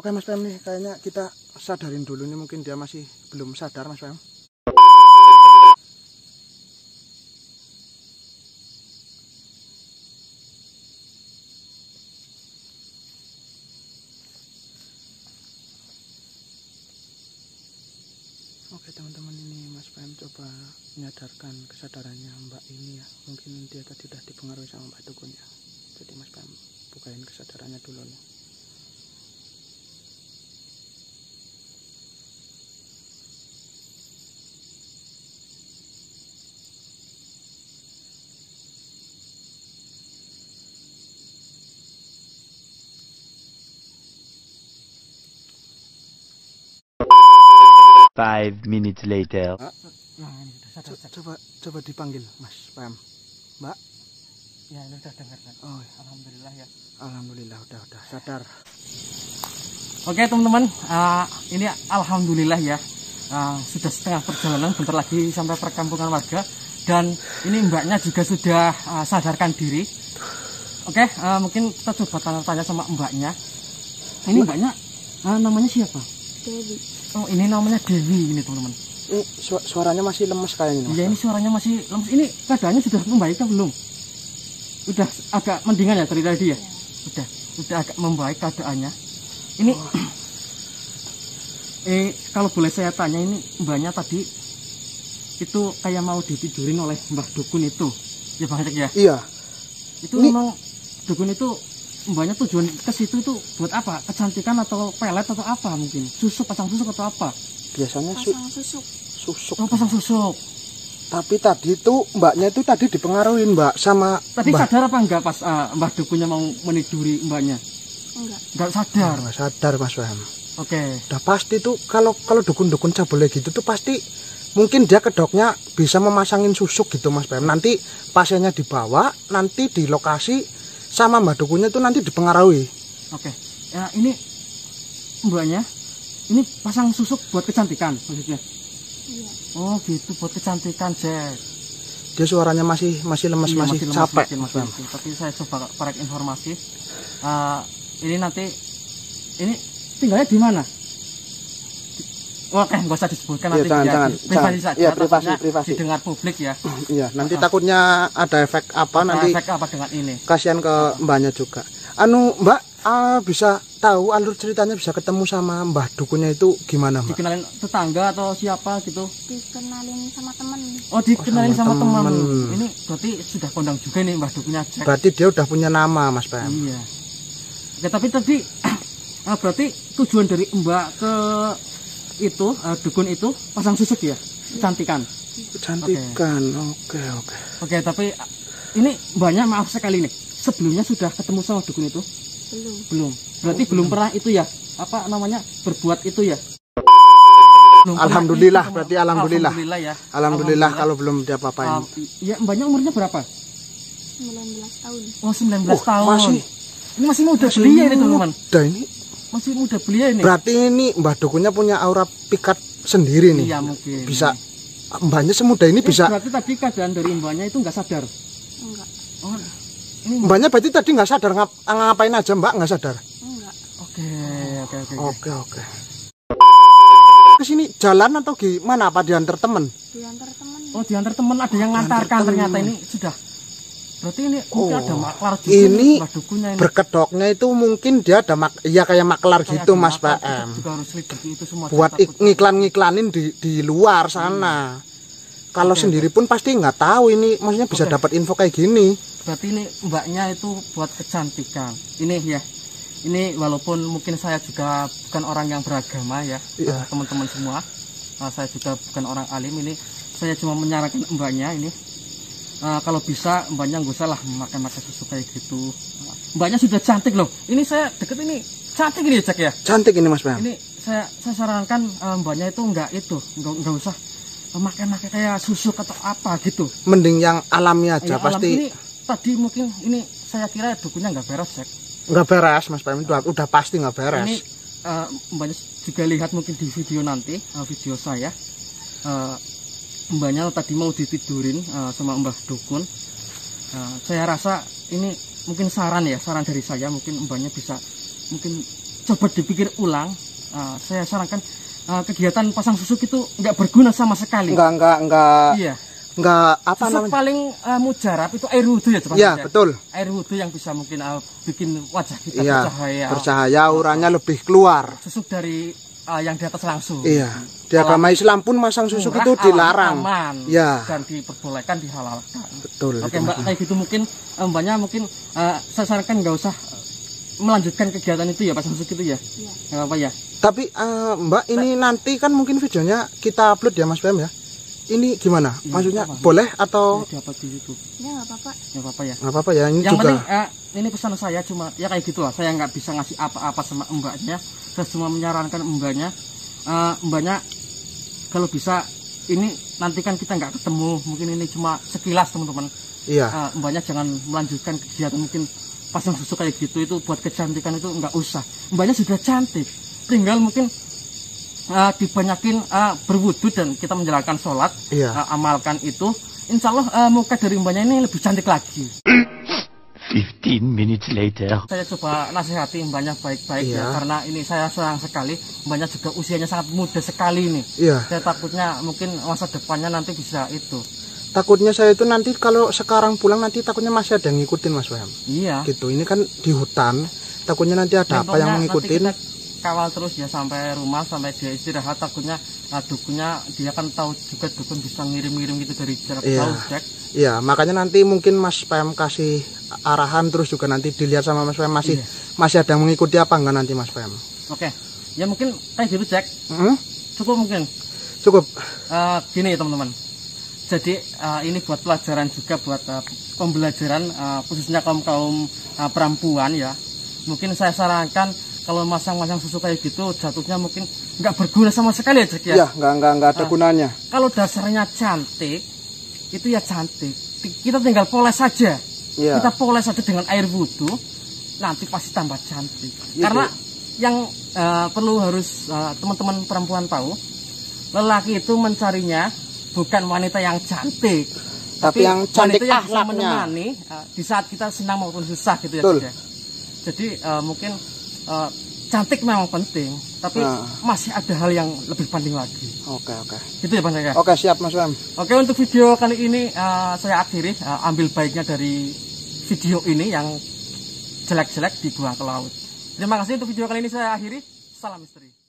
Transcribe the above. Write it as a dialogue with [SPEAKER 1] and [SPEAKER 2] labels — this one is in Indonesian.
[SPEAKER 1] Oke Mas Pem nih kayaknya kita sadarin dulu nih mungkin dia masih belum sadar Mas Pem. Oke teman-teman ini Mas Pem coba menyadarkan kesadarannya Mbak ini ya. Mungkin dia tadi udah dipengaruhi sama Mbak Dukun ya. Jadi Mas Pem bukain kesadarannya dulu nih.
[SPEAKER 2] Five minutes later.
[SPEAKER 3] Nah, ini udah sadar.
[SPEAKER 1] Coba coba dipanggil Mas Pem. Mbak.
[SPEAKER 3] Ya, ini udah dengar kan.
[SPEAKER 1] Oh,
[SPEAKER 3] Alhamdulillah ya.
[SPEAKER 1] alhamdulillah udah udah sadar.
[SPEAKER 3] Oke, teman-teman. ah, ini alhamdulillah ya. Ah, sudah setengah perjalanan bentar lagi sampai perkampungan warga dan ini mbaknya juga sudah ah, sadarkan diri. Oke, ah, mungkin kita coba tanya-tanya sama mbaknya. Ini mbaknya ah, namanya siapa?
[SPEAKER 4] Dewi.
[SPEAKER 3] Oh, ini namanya Dewi ini, teman-teman.
[SPEAKER 1] Ini su- suaranya masih lemes kayaknya.
[SPEAKER 3] Iya, ini suaranya masih lemes. Ini keadaannya sudah membaik kan belum? Udah agak mendingan ya dari tadi ya? Udah, udah agak membaik keadaannya. Ini eh kalau boleh saya tanya ini mbaknya tadi itu kayak mau ditidurin oleh Mbah Dukun itu. Ya Bang Cek ya.
[SPEAKER 1] Iya.
[SPEAKER 3] Itu
[SPEAKER 1] Ini-
[SPEAKER 3] memang Dukun itu mbaknya tujuan ke situ itu buat apa? Kecantikan atau pelet atau apa mungkin? Susuk pasang susuk atau apa?
[SPEAKER 1] Biasanya su-
[SPEAKER 4] Pasang susuk.
[SPEAKER 1] susuk.
[SPEAKER 3] Oh, pasang susuk.
[SPEAKER 1] Tapi tadi itu mbaknya itu tadi dipengaruhi Mbak sama
[SPEAKER 3] Tadi
[SPEAKER 1] Mbah.
[SPEAKER 3] sadar apa enggak pas ah, Mbah Dukunnya mau meniduri mbaknya?
[SPEAKER 4] Enggak.
[SPEAKER 3] Enggak sadar.
[SPEAKER 1] Nggak sadar Mas Pem.
[SPEAKER 3] Oke.
[SPEAKER 1] Udah pasti tuh kalau kalau dukun-dukun cabule gitu tuh pasti mungkin dia kedoknya bisa memasangin susuk gitu Mas Pem. Nanti pasiennya dibawa, nanti di lokasi sama Mbak Dukunnya tuh nanti dipengaruhi.
[SPEAKER 3] Oke. Ya ini mbaknya ini pasang susuk buat kecantikan maksudnya.
[SPEAKER 4] Iya.
[SPEAKER 3] Oh gitu buat kecantikan Jack.
[SPEAKER 1] Dia suaranya masih masih lemes,
[SPEAKER 3] Iya,
[SPEAKER 1] masih,
[SPEAKER 3] lemes,
[SPEAKER 1] capek
[SPEAKER 3] masih, masih. Tapi saya coba korek informasi. Ah, ini nanti ini tinggalnya di mana? Oke, nggak usah disebutkan
[SPEAKER 1] Iya,
[SPEAKER 3] nanti
[SPEAKER 1] jangan,
[SPEAKER 3] ya,
[SPEAKER 1] jangan,
[SPEAKER 3] di- privasi
[SPEAKER 1] jangan.
[SPEAKER 3] saja.
[SPEAKER 1] Iya, privasi, privasi.
[SPEAKER 3] Didengar publik ya.
[SPEAKER 1] Iya, nanti takutnya ada efek apa nanti
[SPEAKER 3] Efek apa dengan ini?
[SPEAKER 1] kasihan ke mbaknya juga. Anu Mbak ah, bisa tahu alur ceritanya bisa ketemu sama Mbah Dukunnya itu gimana Mbak?
[SPEAKER 3] Dikenalin tetangga atau siapa gitu?
[SPEAKER 4] Dikenalin sama temen.
[SPEAKER 3] Oh dikenalin
[SPEAKER 1] sama
[SPEAKER 3] sama, teman.
[SPEAKER 1] temen.
[SPEAKER 3] Ini berarti sudah kondang juga nih Mbah Dukunya Jack.
[SPEAKER 1] Berarti dia udah punya nama Mas Pem.
[SPEAKER 3] Iya. Oke, tapi tadi ah, berarti tujuan dari Mbak ke itu ah, dukun itu pasang susuk ya, kecantikan.
[SPEAKER 1] Kecantikan. Oke, oke.
[SPEAKER 3] Oke, tapi ah, ini Mbaknya maaf sekali nih. Sebelumnya sudah ketemu sama dukun itu?
[SPEAKER 4] Belum.
[SPEAKER 3] Belum. Berarti belum pernah itu ya? Apa namanya? Berbuat itu ya? Belum
[SPEAKER 1] Alhamdulillah,
[SPEAKER 3] itu,
[SPEAKER 1] berarti alhamdulillah.
[SPEAKER 3] Alhamdulillah ya.
[SPEAKER 1] Alhamdulillah kalau belum diapa-apain.
[SPEAKER 3] Ah, ya Mbaknya umurnya berapa?
[SPEAKER 4] 19 tahun.
[SPEAKER 3] Oh 19
[SPEAKER 1] Wah,
[SPEAKER 3] tahun.
[SPEAKER 1] masih
[SPEAKER 3] Ini masih muda belia ini teman-teman.
[SPEAKER 1] Ini
[SPEAKER 3] Masih muda belia ini.
[SPEAKER 1] berarti ini Mbah Dukunnya punya aura pikat sendiri nih.
[SPEAKER 3] Iya mungkin.
[SPEAKER 1] Bisa mbahnya semudah ini
[SPEAKER 3] Eh,
[SPEAKER 1] bisa.
[SPEAKER 3] Berarti tadi keadaan dari mbaknya itu nggak sadar.
[SPEAKER 4] Enggak.
[SPEAKER 3] Oh, ini
[SPEAKER 1] Mbahnya berarti tadi nggak sadar ngap, ngapain aja Mbak nggak sadar.
[SPEAKER 4] Enggak.
[SPEAKER 3] oke oke oke. oke.
[SPEAKER 1] Oke, oke. Ke sini jalan atau gimana apa diantar temen?
[SPEAKER 4] Diantar temen.
[SPEAKER 3] Oh diantar teman ada yang ngantarkan
[SPEAKER 1] temen.
[SPEAKER 3] ternyata ini sudah. Berarti ini
[SPEAKER 1] Oh,
[SPEAKER 3] ada maklar juga
[SPEAKER 1] ini
[SPEAKER 3] ini.
[SPEAKER 1] Berkedoknya itu mungkin dia ada mak ya kayak maklar
[SPEAKER 3] Kayak
[SPEAKER 1] gitu Mas
[SPEAKER 3] itu semua.
[SPEAKER 1] buat ngiklan-ngiklanin di di luar sana. Kalau
[SPEAKER 3] Oke,
[SPEAKER 1] sendiri pun pasti nggak tahu ini, maksudnya bisa
[SPEAKER 3] Oke.
[SPEAKER 1] dapat info kayak gini.
[SPEAKER 3] Berarti ini mbaknya itu buat kecantikan. Ini ya. Ini walaupun mungkin saya juga bukan orang yang beragama ya,
[SPEAKER 1] Iya.
[SPEAKER 3] teman-teman semua. Nah, saya juga bukan orang alim ini. Saya cuma menyarankan mbaknya ini. Eh, kalau bisa mbaknya nggak usah lah memakai-makai susu kayak gitu. Mbaknya sudah cantik loh. Ini saya deket ini cantik ini cek ya.
[SPEAKER 1] Cantik ini Mas Pam.
[SPEAKER 3] Ini saya saya sarankan eh, mbaknya itu nggak itu nggak nggak usah memakai-makai kayak susu atau apa gitu.
[SPEAKER 1] Mending yang alami aja
[SPEAKER 3] Ya,
[SPEAKER 1] pasti
[SPEAKER 3] ini tadi mungkin ini saya kira dukunya nggak beres cek.
[SPEAKER 1] nggak beres Mas Pam. Udah, udah pasti nggak beres.
[SPEAKER 3] Ini eh, mbaknya juga lihat mungkin di video nanti eh, video saya. Eh, mbaknya tadi mau ditidurin eh, sama mbah dukun. Eh, saya rasa ini mungkin saran ya saran dari saya mungkin mbaknya bisa mungkin coba dipikir ulang. Uh, saya sarankan uh, kegiatan pasang susuk itu nggak berguna sama sekali.
[SPEAKER 1] Enggak enggak enggak
[SPEAKER 3] iya.
[SPEAKER 1] enggak apa
[SPEAKER 3] susuk
[SPEAKER 1] namanya?
[SPEAKER 3] paling uh, mujarab itu air wudhu ya teman
[SPEAKER 1] iya betul.
[SPEAKER 3] Air wudhu yang bisa mungkin uh, bikin wajah kita
[SPEAKER 1] iya
[SPEAKER 3] bercahaya.
[SPEAKER 1] bercahaya auranya lebih keluar.
[SPEAKER 3] Susuk dari uh, yang di atas langsung
[SPEAKER 1] iya di agama Islam pun masang susuk
[SPEAKER 3] Murah,
[SPEAKER 1] itu dilarang
[SPEAKER 3] aman,
[SPEAKER 1] ya
[SPEAKER 3] dan diperbolehkan dihalalkan
[SPEAKER 1] betul
[SPEAKER 3] Oke
[SPEAKER 1] itu,
[SPEAKER 3] mbak, kayak gitu mungkin eh, mbaknya mungkin eh, saya sarankan nggak usah melanjutkan kegiatan itu ya pasang susuk itu ya,
[SPEAKER 4] Iya.
[SPEAKER 3] nggak apa ya.
[SPEAKER 1] tapi eh, mbak ini nanti kan mungkin videonya kita upload ya Mas Bem ya ini gimana
[SPEAKER 3] Iya,
[SPEAKER 1] maksudnya
[SPEAKER 3] apa?
[SPEAKER 1] boleh atau
[SPEAKER 3] apa di YouTube,
[SPEAKER 4] Ya nggak apa-apa.
[SPEAKER 3] nggak apa-apa ya.
[SPEAKER 1] nggak apa-apa ya ini
[SPEAKER 3] Yang
[SPEAKER 1] juga
[SPEAKER 3] penting eh, ini pesan saya cuma ya kayak gitulah. Saya nggak bisa ngasih apa-apa sama mbaknya. Saya cuma menyarankan mbaknya, eh, mbaknya kalau bisa ini nanti kan kita nggak ketemu. Mungkin ini cuma sekilas teman-teman.
[SPEAKER 1] iya.
[SPEAKER 3] Ah, mbaknya jangan melanjutkan kegiatan. Mungkin pasang susu kayak gitu itu buat kecantikan itu nggak usah. Mbaknya sudah cantik. Tinggal mungkin ah, dibanyakin ah, berwudu dan kita menjalankan sholat
[SPEAKER 1] iya.
[SPEAKER 3] ah, amalkan itu. Insya Allah ah, muka dari mbaknya ini lebih cantik lagi
[SPEAKER 2] 15 minutes later.
[SPEAKER 3] saya coba nasihati mbaknya baik-baik ya
[SPEAKER 1] Iya.
[SPEAKER 3] karena ini saya sayang sekali. Mbaknya juga usianya sangat muda sekali nih
[SPEAKER 1] iya.
[SPEAKER 3] Saya takutnya mungkin masa depannya nanti bisa itu.
[SPEAKER 1] Takutnya saya itu nanti kalau sekarang pulang nanti takutnya masih ada yang ngikutin Mas Bem
[SPEAKER 3] iya.
[SPEAKER 1] Gitu. Ini kan di hutan. Takutnya nanti ada apa yang
[SPEAKER 3] Contohnya
[SPEAKER 1] ngikutin.
[SPEAKER 3] nanti kita kawal terus ya sampai rumah sampai dia istirahat takutnya nah, dukunnya dia kan tahu juga dukun bisa ngirim-ngirim gitu dari jarak
[SPEAKER 1] Iya.
[SPEAKER 3] jauh Jack
[SPEAKER 1] Iya, makanya nanti mungkin Mas PM kasih arahan terus juga nanti dilihat sama Mas PM masih
[SPEAKER 3] Iya.
[SPEAKER 1] masih ada yang mengikuti apa enggak nanti Mas PM.
[SPEAKER 3] oke ya mungkin kayak gitu Jack
[SPEAKER 1] Hmm?
[SPEAKER 3] cukup mungkin
[SPEAKER 1] Cukup.
[SPEAKER 3] Eh, gini ya teman-teman jadi eh, ini buat pelajaran juga buat eh, pembelajaran eh, khususnya kaum kaum eh, perempuan ya mungkin saya sarankan kalau masang-masang susu kayak gitu jatuhnya mungkin nggak berguna sama sekali ya Jack ya
[SPEAKER 1] Iya, enggak enggak enggak ada
[SPEAKER 3] Ah.
[SPEAKER 1] gunanya.
[SPEAKER 3] kalau dasarnya cantik itu ya cantik Ti- kita tinggal poles saja
[SPEAKER 1] Iya.
[SPEAKER 3] kita poles saja dengan air wudhu nanti pasti tambah cantik
[SPEAKER 1] Iya,
[SPEAKER 3] karena yang eh, perlu harus eh, teman-teman perempuan tahu lelaki itu mencarinya bukan wanita yang cantik
[SPEAKER 1] Tapi yang cantik
[SPEAKER 3] wanita yang bisa menemani eh, di saat kita senang maupun susah gitu ya
[SPEAKER 1] Betul.
[SPEAKER 3] Ya. jadi eh, mungkin eh, cantik memang penting tapi
[SPEAKER 1] Nah.
[SPEAKER 3] masih ada hal yang lebih penting lagi
[SPEAKER 1] Oke, oke.
[SPEAKER 3] gitu ya bang Jack ya?
[SPEAKER 1] Oke, siap Mas PM.
[SPEAKER 3] Oke untuk video kali ini eh, saya akhiri eh, ambil baiknya dari video ini yang jelek-jelek dibuang ke laut. Terima kasih untuk video kali ini saya akhiri. Salam misteri.